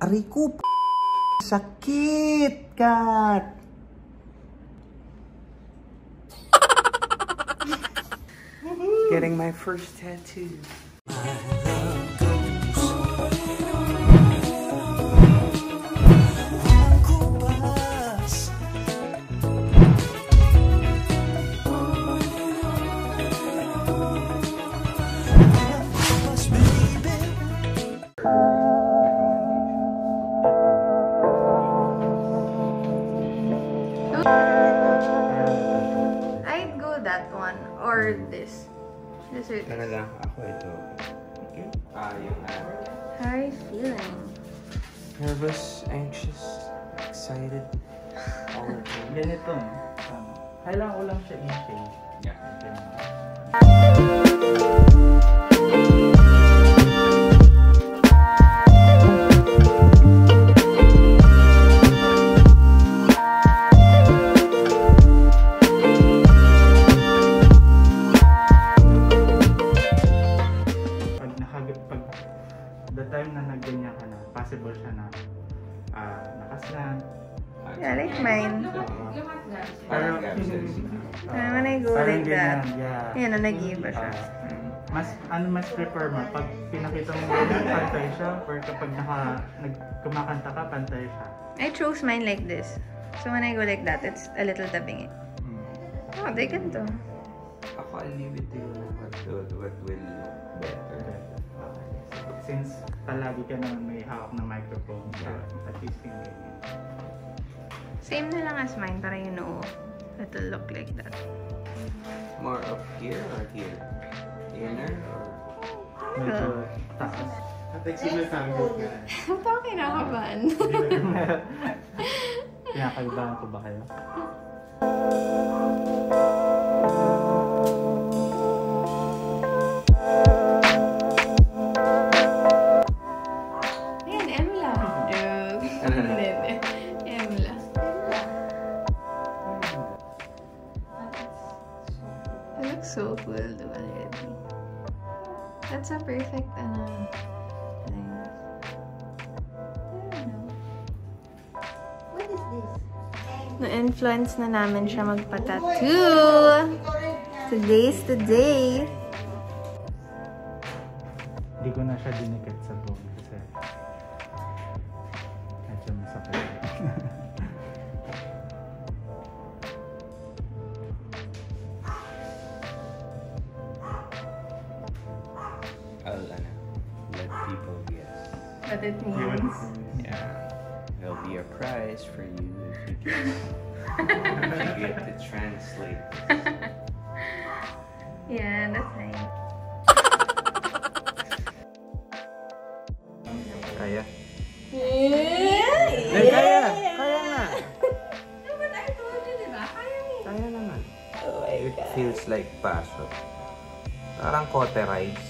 Riku sakit, Kak. Getting my first tattoo. Or this. This or Ano this. lang, ako ito. Ah, yung ah, How are you feeling? nervous, anxious, excited. Ganito. Um, kailangan ko lang siya i-shade. Yeah. Pag ah nakaslant. Yeah, like mine. Pero, Ah, when I go parang like that. yeah. Yan, na nag-iba siya. Ah, mas ano mas prefer mo pag pinakita mo ganyan, pantay siya or kapag naka nag kumakanta ka pantay siya. I chose mine like this. So when I go like that, it's a little tapping it. Oh, they can to. Ako, I'll leave it to you na what, what, will look better. Since palagi ka naman may hawak na microphone, so at least yung ganyan. Same na lang as mine para you know it'll look like that. More up here or here? Inner or? Medyo taas. Ito kinakabahan. Pinakaibahan ko ba kayo? Lang. Hindi, hindi. M lang. It looks so cool already. That's a perfect, ano, thing. I don't know. What is this? Na-influence na namin siya magpa-tattoo. Today's the day. Hindi ko na siya dinikit sa bone What it means. Yeah. There'll be a prize for you if you get, if you get to translate. Yeah, that's nice. Kaya? Yeah! Eh, kaya! Kaya nga! No, but I told you, diba? Kaya mo. Kaya naman. Oh my It feels like passion. Parang cauterize.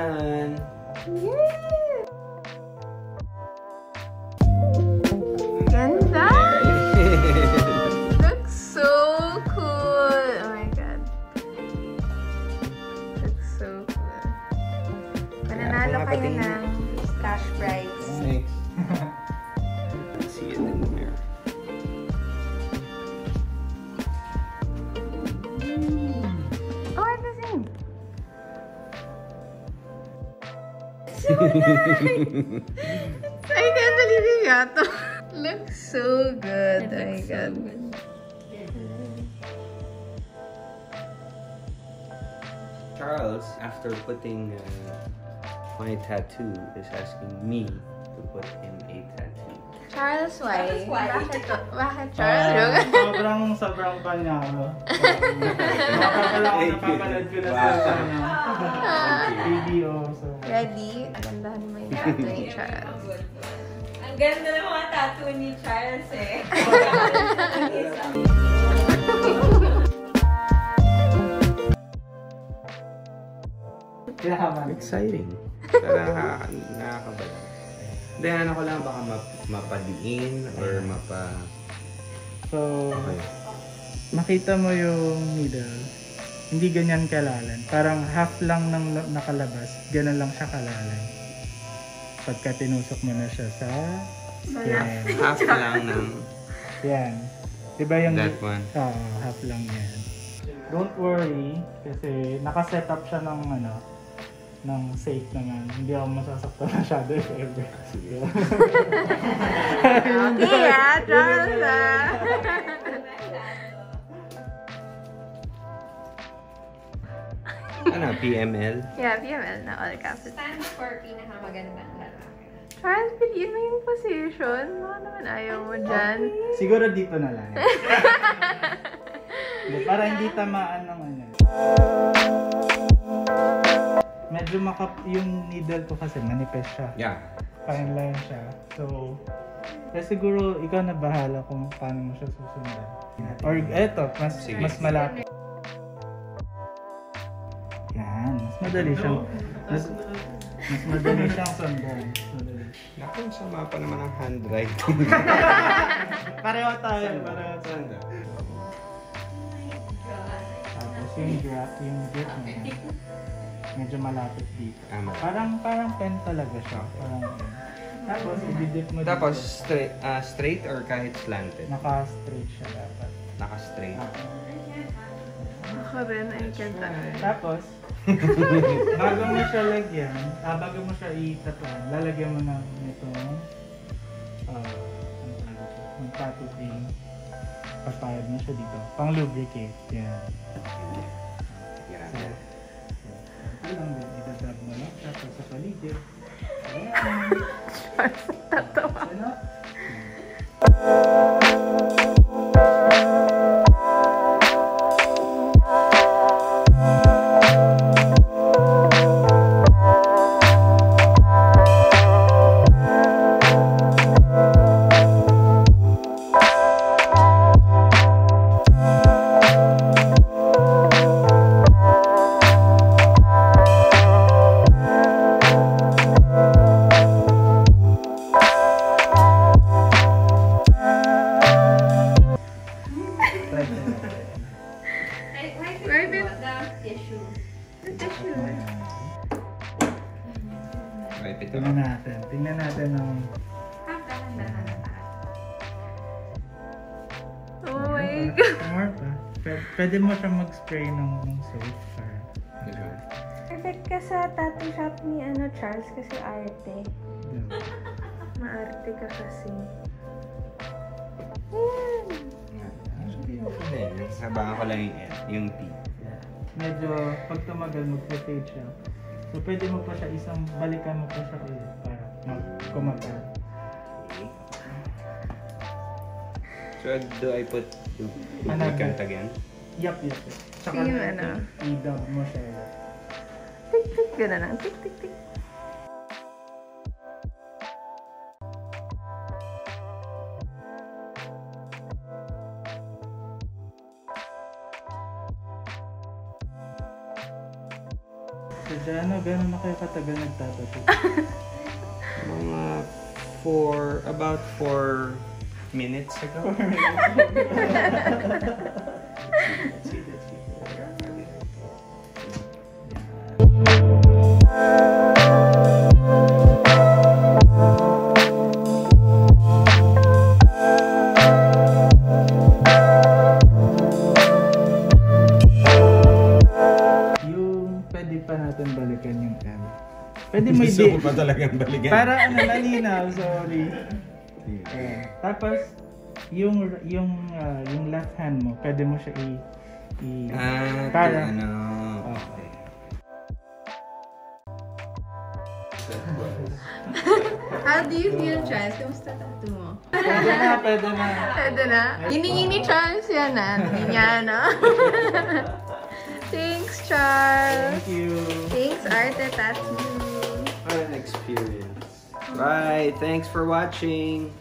Done! Ganda! I can't believe you got to. Looks so good. oh my god. Charles, after putting uh, my tattoo, is asking me to put him a tattoo. Charles, why? Charles, why? Bakit, to- bakit Ah, Charles? sobrang, sobrang panyaro. Napapanood, napapanood ko na sa ano, video. So, Ready? Agandahan mo yung tattoo ni Charles. Ang ganda ng mga tattoo ni Charles eh. Exciting. Nakaka- Nakakabala. Hindi, ano ko lang baka map- mapadiin or mapa... So, Okay. makita mo yung needle. Hindi ganyan kalalan. Parang half lang ng la- nakalabas. Ganun lang siya kalalan. Pagka tinusok mo na siya sa... Yan. Half lang ng Yan. Diba yung... that one. Oo, half lang yan. Don't worry, kasi nakaset up siya ng ano, ng safe naman. Hindi ako masasaktan masyado if ever. Sige. Okay ah, Charles ah. Ano, PML? Yeah, PML na all caps. Stand for pinakamagandang lalaki. Charles, piliin mo yung position. Baka naman ayaw mo dyan. Siguro dito na lang. Para hindi tamaan ng ano. Medyo makap yung needle ko kasi manipis siya. Yeah. Fine line siya. So, kaya siguro ikaw na bahala kung paano mo siya susundan. Or eto, mas Sige. mas malapit. Yan, mas madali siyang mas, mas madali siyang sundan. Naku, sama pa naman ang handwriting. Pareho tayo, pareho tayo. Tapos yung graph, yung grip niya, medyo malapit dito. Tama. Parang parang pen talaga siya. Parang Tapos i-dip mo dito. Tapos, straight, ah, straight or kahit slanted? Naka-straight siya dapat. Naka-straight. Ako rin, I can Tapos, bago mo siya lagyan, ah, bago mo siya itatuan, lalagyan mo ng itong ah, ano tawag ito? yung tattoo ring. Papayad mo siya dito. Pang lubricate. Yan. So, ito lang din. Idadab mo lang pa sa paligid. Ayan. pwede mo siya mag-spray ng, ng soap para Diba? Perfect ka sa tattoo shop ni ano Charles kasi arte. yun. Maarte ka kasi. Na yun. Habangan ko lang yung yung T. Yeah. Medyo pag tumagal mag-fade siya. So pwede mo pa siya isang balikan mo pa siya ulit para mag kumagal. So, do I put Ano? lubricant again? Yup, yup. Tsaka Yung i- ano? i-dub mo siya ulit. Tik tik gano'n lang. Tik tik tik. So Jano, gano'n na kayo katagal nagtatattoo? Mga four, about four minutes ago. Natin balikan yung M. Pwede mo Gusto ko pa talagang balikan. Para ano, malinaw, sorry. Eh, tapos, yung yung ah, yung left hand mo, pwede mo siya i i Ah, para ano. Okay. How do you feel, Charles? Kamusta tattoo mo? Pwede na, pwede na. Pwede na. Hiningi ni Charles yan ah. Hindi niya, no? Thanks, Charles. Thank you. Thanks, Arte Tattoo. What an experience. Bye. Thanks for watching.